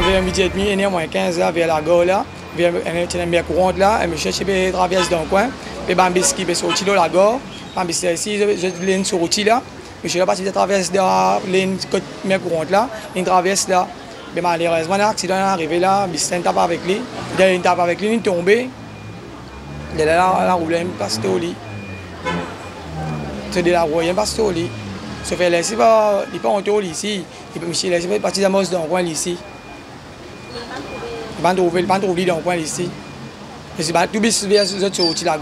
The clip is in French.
vers midi et demi, il est moins 15 là, vers la gare là, une mer courante là, je à traverser dans le coin, et qui est sorti de la gare, ici, je ligne sur route là, je suis ligne mer courante là, il traverse là, mais malheureusement l'accident est arrivé là, tapé avec lui, il tape avec lui, il est tombé, il est là, il passe au. C'est de la roue, il passe au lit. Se fait laisser pas, il pas lit ici, il me dans. Coin ici. Et c'est pas tout bis vers ce sorti la.